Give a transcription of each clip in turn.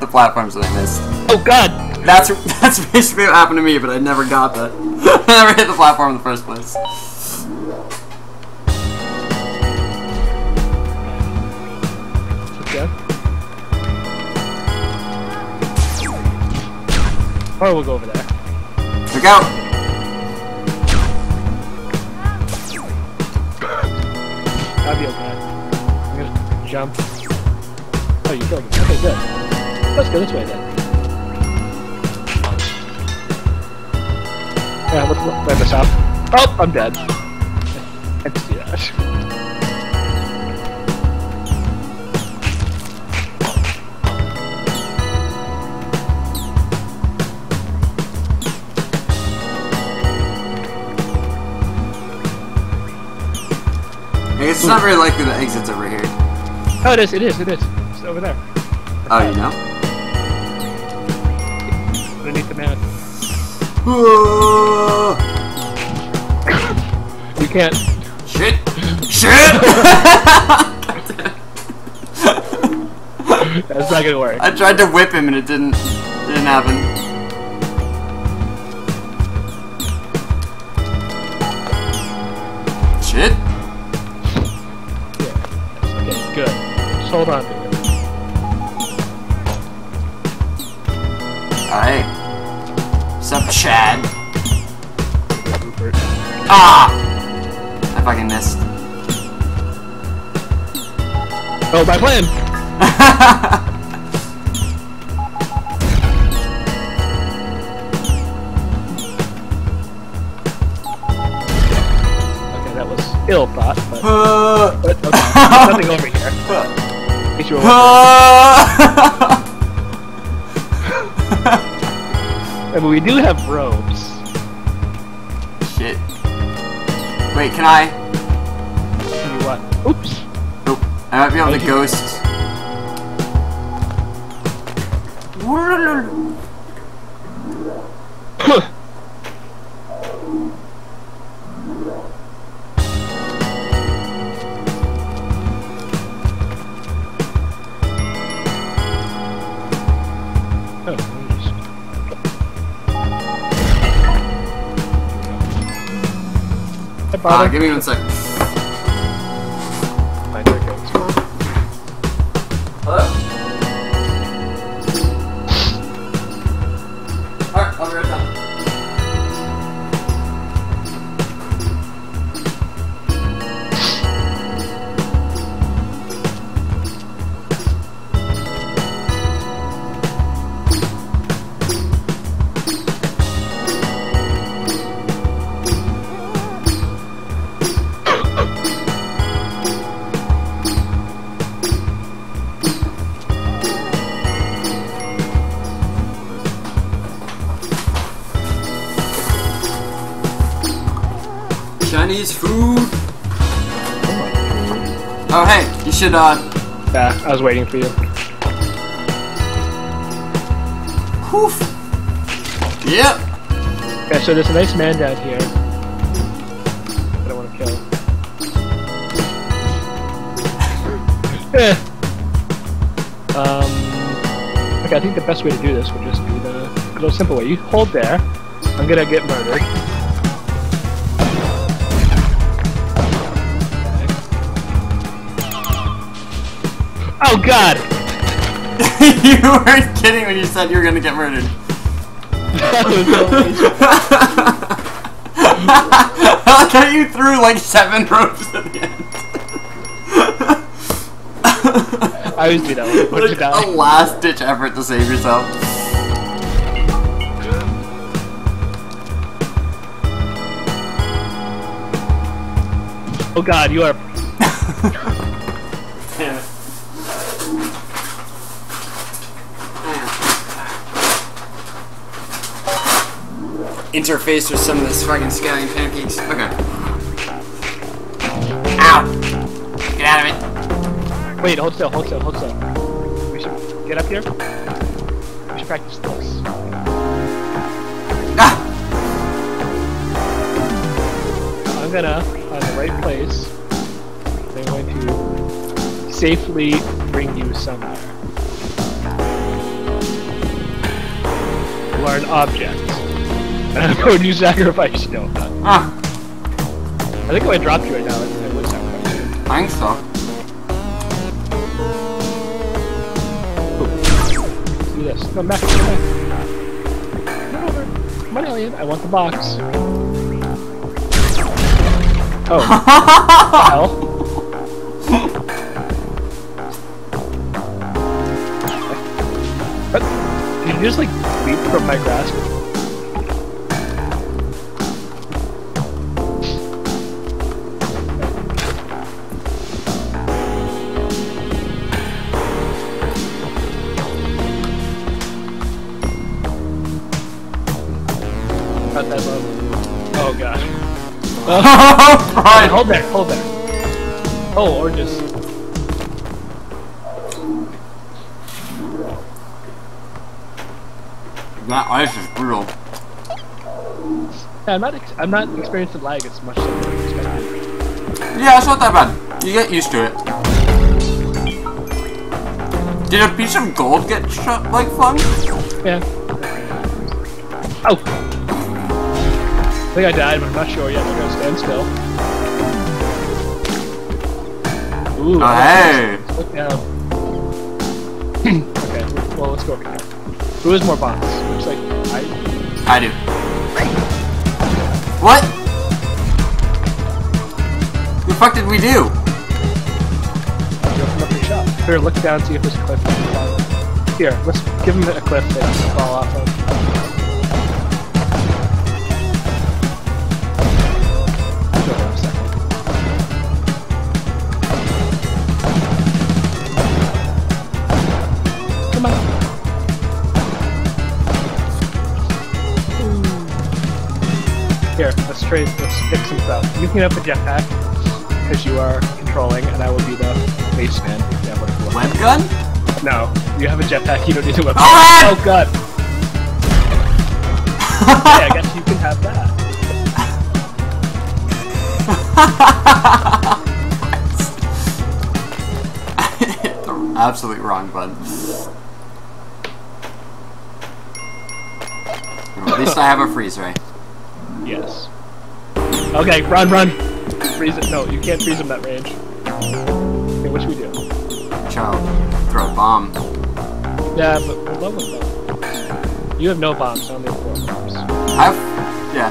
the platforms that I missed. Oh god! That's that's basically what happened to me, but I never got that. I never hit the platform in the first place. Okay. Or we'll go over there. Look out! That'll be okay. I'm gonna jump. Oh, you killed me. Okay, good. Let's go this way then. Yeah, let's let this up. Oh, I'm dead. Let's do that. Hey, it's not very likely the exit's over here. Oh, it is, it is, it is. It's over there. Oh, you know? Underneath the man. Whoa! You can't. Shit! Shit! That's not gonna work. I tried to whip him and it didn't didn't happen. Shit! Okay, good. Just hold on Alright. What's up, Chad? Rupert. Ah! I fucking missed. Oh, my plan! Okay, that was ill thought, but, Uh, but okay. Nothing over here. In case you were wondering. uh, I mean, we do have robes. Shit. Wait, can I? Tell you what. Oops. Nope. I might be able to Thank you. ghost. Uh, give me one sec. Chinese food. Oh hey, you should uh Yeah, I was waiting for you. Woof. Yep. Okay, so there's a nice man down here. I don't want to kill. eh. Um. Okay, I think the best way to do this would just be the little simple way. You hold there. I'm gonna get murdered. Oh God! you weren't kidding when you said you were gonna get murdered. That was so easy. I like how you threw like seven ropes at the end. I always do that one. Once you like die. a last ditch effort to save yourself. Oh God, you are. Interface with some of this fucking scallion pancakes. Okay. Ow! Get out of it. Wait, hold still, hold still, hold still. We should get up here. We should practice this. Ah! I'm gonna find the right place. I'm going to safely bring you somewhere. You are an object. Going to sacrifice you. No, I'm not. Ah, I think if I dropped you right now, I would sacrifice you. I think so. Do this. Come back, come back. Come over. Come on, alien. I want the box. Oh. hell? what? Did you just like leap from my grasp? Alright, hold there, hold there. Oh, or just. That ice is brutal. Yeah, I'm not. Ex- I'm not experiencing lag as much as I expected. Yeah, it's not that bad. You get used to it. Did a piece of gold get shot like flung? Yeah. Oh. I think I died, but I'm not sure yet. Stand still. Ooh. Oh, hey. Look down. okay. Well, let's go over here. Who has more bombs? Looks like I. I do. What? The fuck did we do? You open up your shop. Here, look down, see if there's a cliff. you can fall off. Here, let's give him a cliff that he can fall off of. Here, let's trade. Let's pick some stuff. You can have the jetpack because you are controlling, and I will be the base man. You can have whatever you want. Web gun? No, you have a jetpack. You don't need a weapon. Ah! Oh god. okay, I guess you can have that. the absolute wrong button. At least I have a freeze ray. Yes. Okay, run, run. Freeze it. No, you can't freeze him that range. Okay, what should we do? Child, throw a bomb. Yeah, but we're low with bombs. You have no bombs. I only have four bombs. I have, yeah.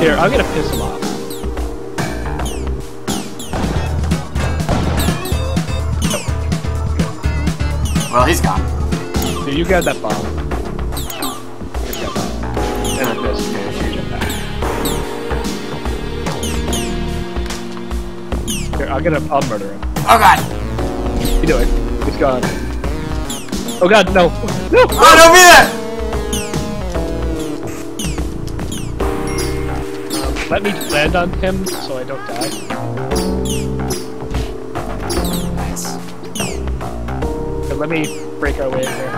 Here, I'm gonna piss him off. Well, he's gone. Here, you grab that bomb. I'm gonna. I'll murder him. Oh god! You it. He's gone. Oh god, no! No! Oh, don't be there! Let me land on him so I don't die. Nice. Let me break our way in here.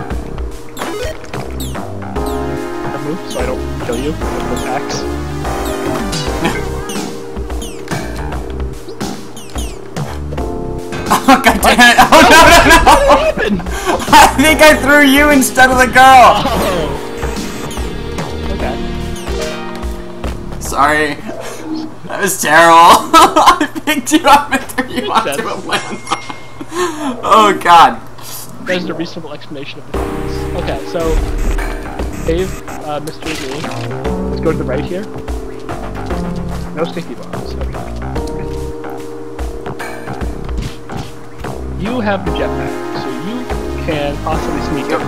And move so I don't kill you with this axe. Oh god damn it! Oh no no no! What happened? I think I threw you instead of the girl! Oh! Okay. Sorry. That was terrible. I picked you up and threw you Makes onto sense. a landmine. Oh god. There's a reasonable explanation of the things. Okay, so save uh, Mr. Lee. Let's go to the right here. No sticky bombs. You have the jetpack, so you can possibly sneak up.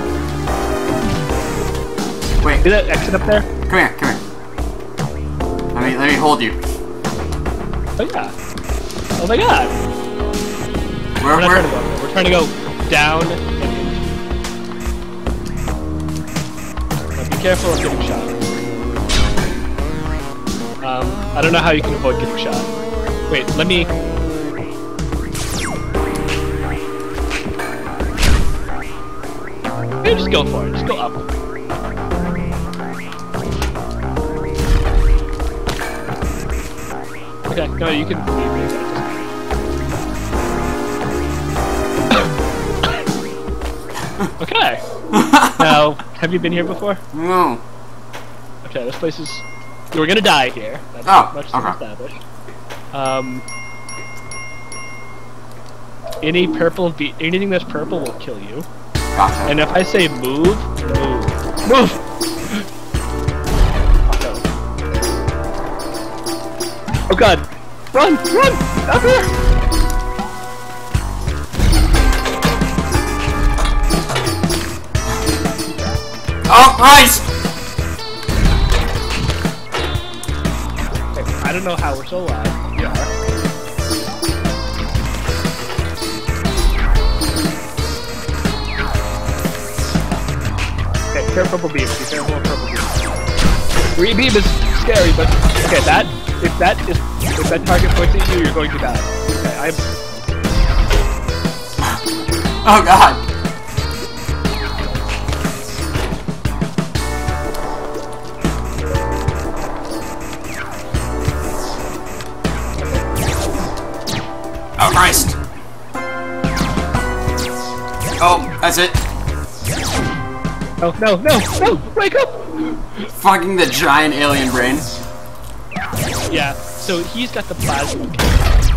Wait, See that exit up there? come here, come here. Let me let me hold you. Oh yeah. Oh my god. Where We're not trying to go. We're trying to go down and. Be careful of getting shot. Um, I don't know how you can avoid getting shot. Wait, let me. Yeah, just go for it. Just go up. Okay, no, you can leave me. but it doesn't matter. okay. Now, have you been here before? No. Okay, this place is. You were gonna die here. That's Oh, much okay. established. Um. Any purple, be- anything that's purple will kill you. Gotcha. And if I say move, move, move. Oh, god! Run, run! Up here! oh, Christ! I don't know how we're so alive. We Careful purple beam. Be careful purple beam. Green beam is scary, but okay, that if that is if that target points at you, you're going to die. Okay, I'm Oh, God. Oh, Christ. Oh, that's it. Oh no no no wake up! Fucking the giant alien brain. Yeah, so he's got the plasma cannon.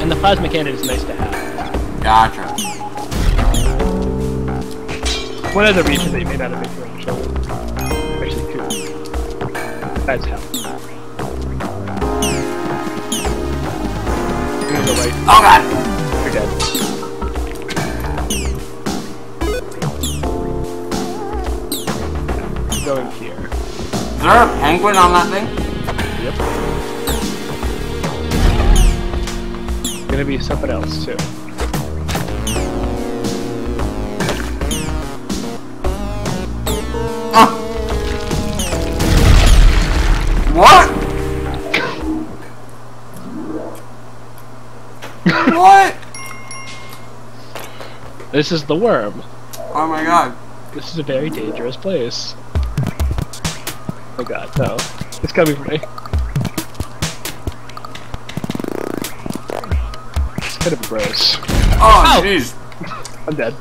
and the plasma cannon is nice to have. Gotcha. One other reason that you may not have been for shoulder. Actually, two. That's hell. You're gonna go right. Oh, God. There a penguin on that thing? Yep. Gonna be something else too. Oh. What? what? This is the worm. Oh my god. This is a very dangerous place. Oh god, no. It's coming for me. It's kind of gross. Oh, Ow. jeez. I'm dead.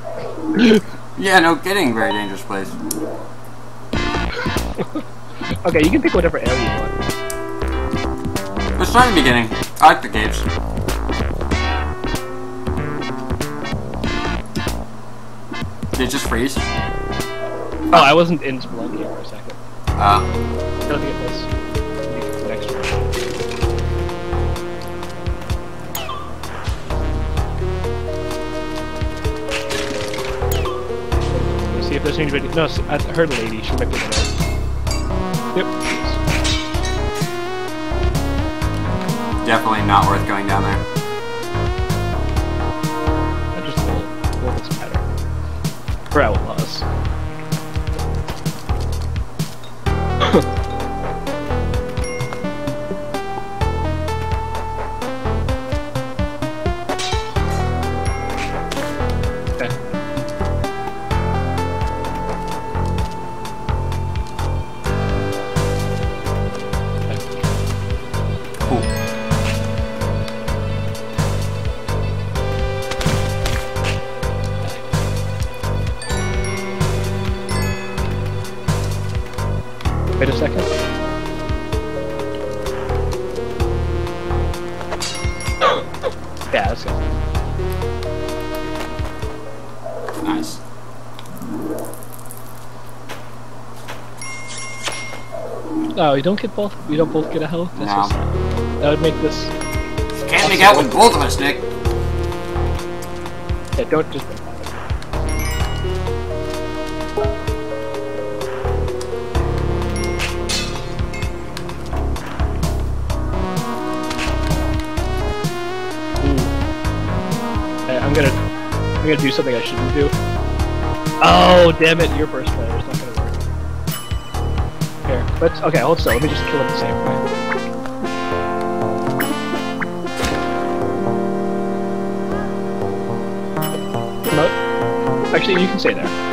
Yeah, no kidding. Very dangerous place. Okay, you can pick whatever area you want. Let's start at the beginning. I like the caves. Did it just freeze? Oh, I wasn't in Spelunky for a second. Uh, I don't think it next one. Let's see if there's anybody. No, I heard a lady. She might be the Yep. definitely not worth going down there. That just a little better. For outlaws. Nice. Oh, you don't get both. You don't both get a health. No. That would make this. Can't make out with both of us, Nick. Yeah, don't just. Hmm. Okay, I'm gonna. I'm gonna do something I shouldn't do. Oh, damn it! Your first player is not gonna work. Here, let's. Okay, hold still. Let me just kill him the same way. Promote. Actually, you can stay there.